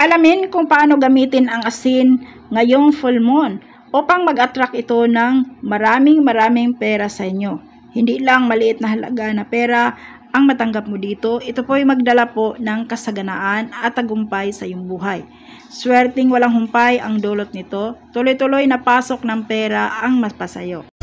Alamin kung paano gamitin ang asin ngayong full moon upang mag-attract ito ng maraming maraming pera sa inyo. Hindi lang maliit na halaga na pera ang matanggap mo dito. Ito po ay magdala po ng kasaganaan at tagumpay sa iyong buhay. Swerting walang humpay ang dulot nito. Tuloy-tuloy na pasok ng pera ang mapasayo.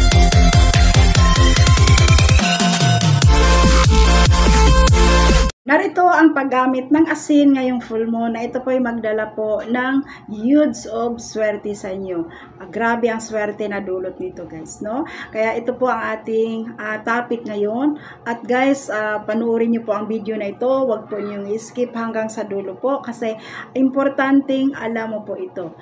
Narito ang paggamit ng asin ngayong full moon na ito po ay magdala po ng huge of swerte sa inyo. Uh, grabe ang swerte na dulot nito guys, no? Kaya ito po ang ating uh, topic ngayon. At guys, uh, panoorin niyo po ang video na ito. Huwag po niyong skip hanggang sa dulo po kasi importanteng alam mo po ito.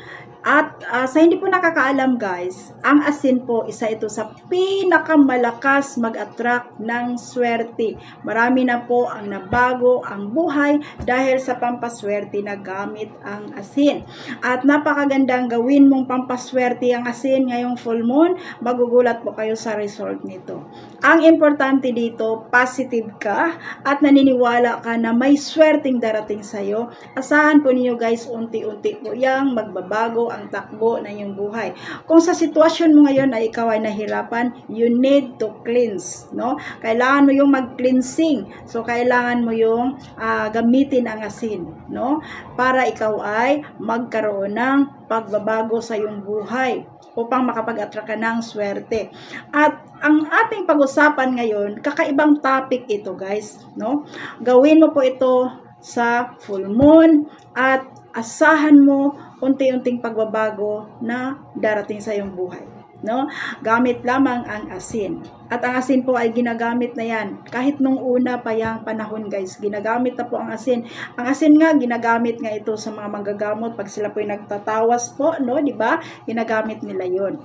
At uh, sa hindi po nakakaalam guys, ang asin po isa ito sa pinakamalakas mag-attract ng swerte. Marami na po ang nabago ang buhay dahil sa pampaswerte na gamit ang asin. At napakagandang gawin mong pampaswerte ang asin ngayong full moon, magugulat po kayo sa result nito. Ang importante dito, positive ka at naniniwala ka na may swerting darating sa iyo. Asahan po niyo guys, unti-unti po yang magbabago ang takbo ng iyong buhay. Kung sa sitwasyon mo ngayon ay ikaw ay nahirapan, you need to cleanse, no? Kailangan mo yung mag-cleansing. So kailangan mo yung uh, gamitin ang asin, no? Para ikaw ay magkaroon ng pagbabago sa iyong buhay upang makapag-attract ka ng swerte. At ang ating pag-usapan ngayon, kakaibang topic ito guys, no? Gawin mo po ito sa full moon at asahan mo unti-unting pagbabago na darating sa iyong buhay. No? Gamit lamang ang asin. At ang asin po ay ginagamit na yan. Kahit nung una pa yung panahon guys, ginagamit na po ang asin. Ang asin nga, ginagamit nga ito sa mga manggagamot pag sila po ay nagtatawas po, no? ba? Ginagamit nila yon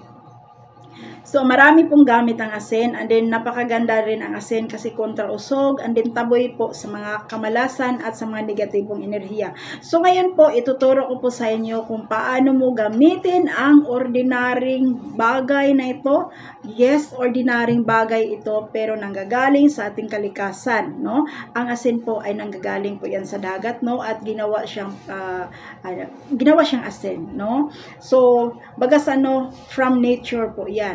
So, marami pong gamit ang asin and then napakaganda rin ang asin kasi kontra usog and then taboy po sa mga kamalasan at sa mga negatibong enerhiya. So, ngayon po, ituturo ko po sa inyo kung paano mo gamitin ang ordinaryong bagay na ito. Yes, ordinaryong bagay ito pero nanggagaling sa ating kalikasan, no? Ang asin po ay nanggagaling po yan sa dagat, no? At ginawa siyang uh, ginawa siyang asin, no? So, bagas ano, from nature po yan.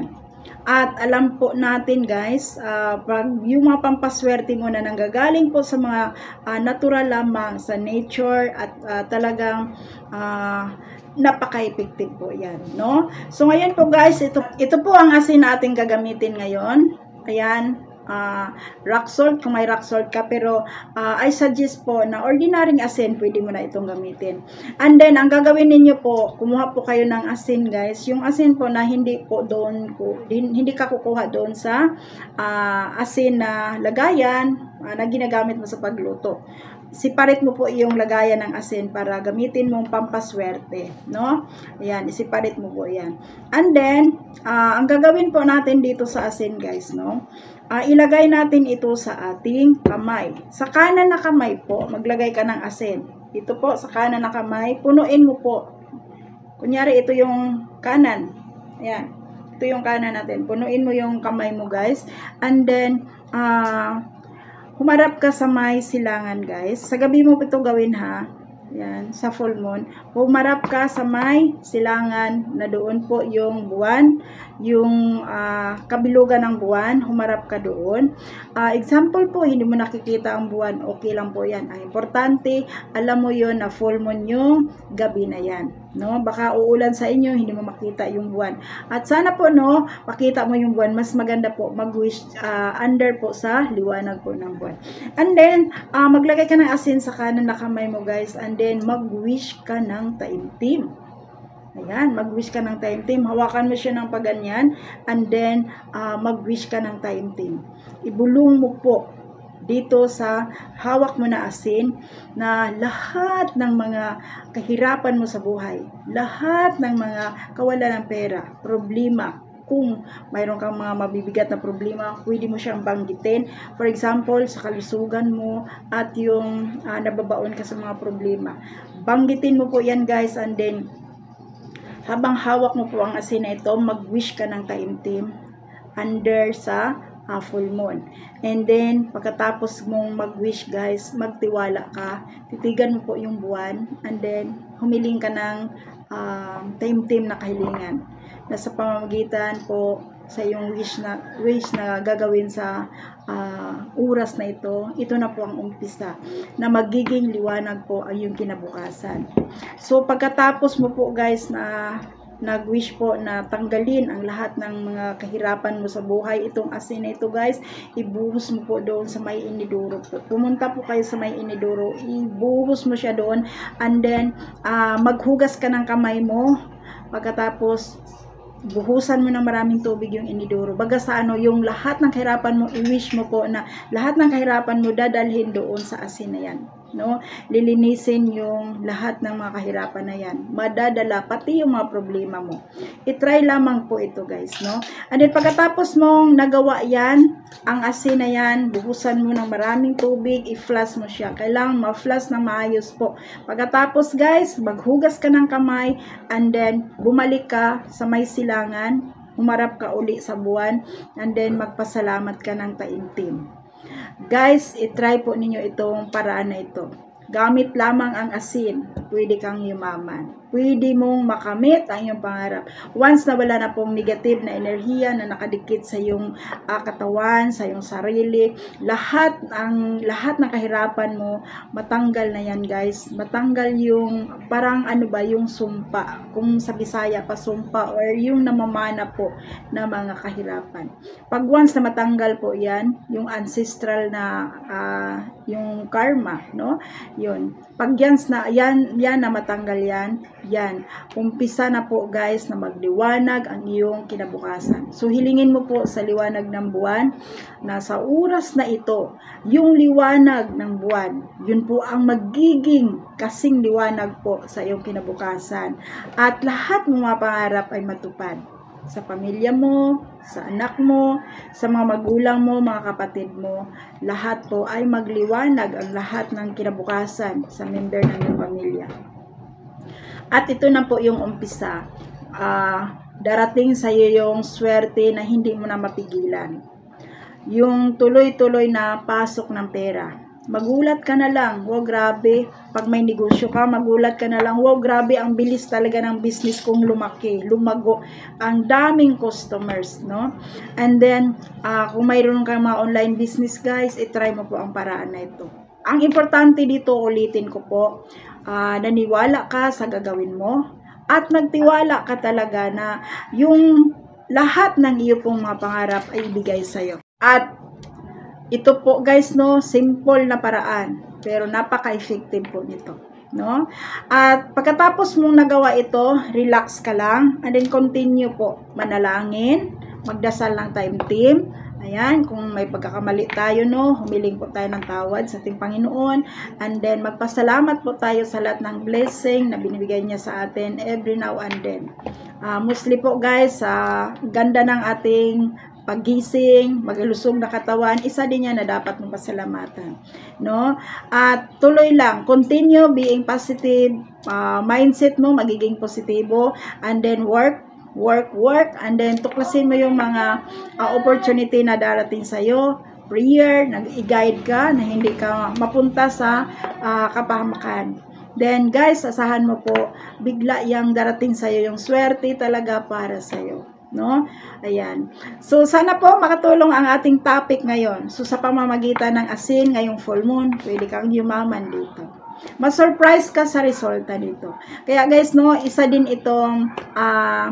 At alam po natin guys, uh, pag yung mga pampaswerte mo na nanggagaling po sa mga uh, natural lamang sa nature at uh, talagang uh, napaka-effective po yan, no? So ngayon po guys, ito, ito po ang asin natin gagamitin ngayon. Ayan, uh, rock salt kung may rock salt ka. Pero uh, I suggest po na ordinaryong asin pwede mo na itong gamitin. And then ang gagawin ninyo po kumuha po kayo ng asin guys. Yung asin po na hindi po doon ko hindi ka kukuha doon sa uh, asin na lagayan uh, na ginagamit mo sa pagluto separate mo po yung lagayan ng asin para gamitin mong pampaswerte, no? Ayan, separate mo po yan. And then, uh, ang gagawin po natin dito sa asin, guys, no? uh, ilagay natin ito sa ating kamay. Sa kanan na kamay po, maglagay ka ng asin. Ito po, sa kanan na kamay, punuin mo po. Kunyari, ito yung kanan. Ayan. Ito yung kanan natin. Punuin mo yung kamay mo, guys. And then, uh, humarap ka sa may silangan, guys. Sa gabi mo ito gawin, ha. Yan, sa full moon. Humarap ka sa may silangan na doon po yung buwan, yung uh, kabilugan ng buwan, humarap ka doon. Uh, example po, hindi mo nakikita ang buwan, okay lang po yan. Ang importante, alam mo yon na full moon yung gabi na yan. No? Baka uulan sa inyo, hindi mo makita yung buwan. At sana po, no, makita mo yung buwan, mas maganda po mag-wish uh, under po sa liwanag po ng buwan. And then, uh, maglagay ka ng asin sa kanan na kamay mo, guys. And then, mag-wish ka ng taimtim. Ayan, mag-wish ka ng taimtim. Hawakan mo siya ng paganyan and then uh, mag-wish ka ng taimtim. Ibulong mo po dito sa hawak mo na asin na lahat ng mga kahirapan mo sa buhay, lahat ng mga kawalan ng pera, problema, kung mayroon kang mga mabibigat na problema, pwede mo siyang banggitin. For example, sa kalusugan mo at yung uh, nababaon ka sa mga problema. Banggitin mo po yan guys and then habang hawak mo po ang asin na ito, mag-wish ka ng taimtim under sa uh, full moon. And then, pagkatapos mong mag-wish guys, magtiwala ka, titigan mo po yung buwan, and then, humiling ka ng uh, time-time na kahilingan. Na sa pamamagitan po sa yung wish na wish na gagawin sa uh, oras na ito, ito na po ang umpisa na magiging liwanag po ang yung kinabukasan. So pagkatapos mo po guys na nag-wish po na tanggalin ang lahat ng mga kahirapan mo sa buhay. Itong asin na ito guys, ibuhos mo po doon sa may iniduro po. Pumunta po kayo sa may iniduro, ibuhos mo siya doon and then uh, maghugas ka ng kamay mo. Pagkatapos buhusan mo ng maraming tubig yung iniduro. Baga sa ano, yung lahat ng kahirapan mo, i-wish mo po na lahat ng kahirapan mo dadalhin doon sa asin na yan no? Lilinisin yung lahat ng mga kahirapan na yan. Madadala pati yung mga problema mo. I-try lamang po ito, guys, no? And then pagkatapos mong nagawa yan, ang asin na yan, buhusan mo ng maraming tubig, i-flush mo siya. Kailangan ma-flush ng maayos po. Pagkatapos, guys, maghugas ka ng kamay and then bumalik ka sa may silangan, humarap ka uli sa buwan, and then magpasalamat ka ng taimtim. Guys, itry po ninyo itong paraan na ito. Gamit lamang ang asin, pwede kang yumaman pwede mong makamit ang iyong pangarap. Once na wala na pong negative na enerhiya na nakadikit sa iyong uh, katawan, sa iyong sarili, lahat ang lahat ng kahirapan mo matanggal na yan, guys. Matanggal yung parang ano ba yung sumpa, kung sa Bisaya pa sumpa or yung namamana po na mga kahirapan. Pag once na matanggal po yan, yung ancestral na uh, yung karma, no? Yun. Pag yan na yan, yan na matanggal yan, yan. Umpisa na po guys na magliwanag ang iyong kinabukasan. So hilingin mo po sa liwanag ng buwan na sa oras na ito, yung liwanag ng buwan, yun po ang magiging kasing liwanag po sa iyong kinabukasan. At lahat ng mga pangarap ay matupad sa pamilya mo, sa anak mo, sa mga magulang mo, mga kapatid mo, lahat po ay magliwanag ang lahat ng kinabukasan sa member ng iyong pamilya. At ito na po yung umpisa. Uh, darating sa iyo yung swerte na hindi mo na mapigilan. Yung tuloy-tuloy na pasok ng pera. Magulat ka na lang, wow grabe, pag may negosyo ka, magulat ka na lang, wow grabe, ang bilis talaga ng business kong lumaki, lumago, ang daming customers, no? And then, uh, kung mayroon kang mga online business guys, itry mo po ang paraan na ito. Ang importante dito, ulitin ko po, uh, naniwala ka sa gagawin mo at nagtiwala ka talaga na yung lahat ng iyo pong mga pangarap ay ibigay sa iyo. At ito po guys no, simple na paraan pero napaka-effective po nito. No? At pagkatapos mong nagawa ito, relax ka lang and then continue po manalangin, magdasal ng time team, Ayan, kung may pagkakamali tayo, no, humiling po tayo ng tawad sa ating Panginoon. And then, magpasalamat po tayo sa lahat ng blessing na binibigay niya sa atin every now and then. Uh, mostly po guys, sa uh, ganda ng ating paggising, magalusog na katawan, isa din yan na dapat mong pasalamatan. No? At tuloy lang, continue being positive, uh, mindset mo magiging positibo, and then work work, work, and then tuklasin mo yung mga uh, opportunity na darating sa'yo, prayer, nag-i-guide ka na hindi ka mapunta sa uh, kapahamakan. Then guys, asahan mo po, bigla yung darating sa'yo yung swerte talaga para sa'yo no? Ayan. So, sana po makatulong ang ating topic ngayon. So, sa pamamagitan ng asin ngayong full moon, pwede kang yumaman dito ma-surprise ka sa resulta nito. Kaya guys, no, isa din itong uh,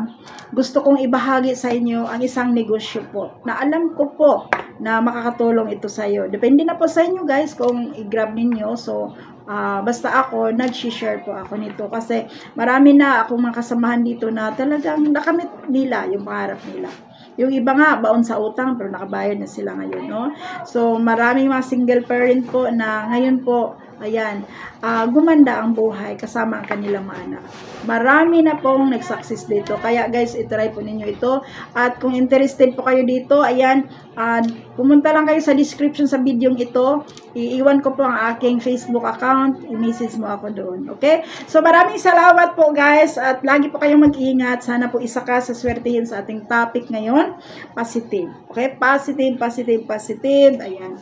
gusto kong ibahagi sa inyo ang isang negosyo po na alam ko po na makakatulong ito sa iyo. Depende na po sa inyo guys kung i-grab ninyo. So, uh, basta ako, nag-share po ako nito kasi marami na akong mga kasamahan dito na talagang nakamit nila yung pangarap nila. Yung iba nga, baon sa utang, pero nakabayad na sila ngayon, no? So, maraming mga single parent po na ngayon po, ayan, ah, gumanda ang buhay kasama ang kanilang mga anak. Marami na pong nag-success dito. Kaya guys, itry po ninyo ito. At kung interested po kayo dito, ayan, ah, pumunta lang kayo sa description sa video ito. Iiwan ko po ang aking Facebook account. I-message mo ako doon. Okay? So maraming salamat po guys at lagi po kayong mag-ingat. Sana po isa ka sa swertihin sa ating topic ngayon. Positive. Okay? Positive, positive, positive. Ayan.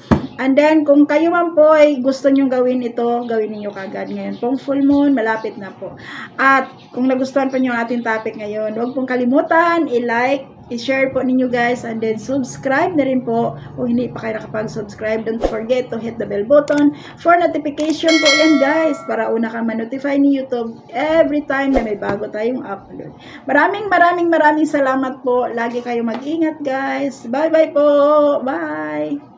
And then, kung kayo man po ay gusto nyong gawin ito, gawin niyo kagad ngayon. Pong full moon, malapit na po. At kung nagustuhan po niyo ang ating topic ngayon, huwag pong kalimutan, i-like, i-share po ninyo guys, and then subscribe na rin po. Kung hindi pa kayo nakapag-subscribe, don't forget to hit the bell button for notification po yan guys, para una kang ma-notify ni YouTube every time na may bago tayong upload. Maraming maraming maraming salamat po. Lagi kayo mag-ingat guys. Bye bye po. Bye.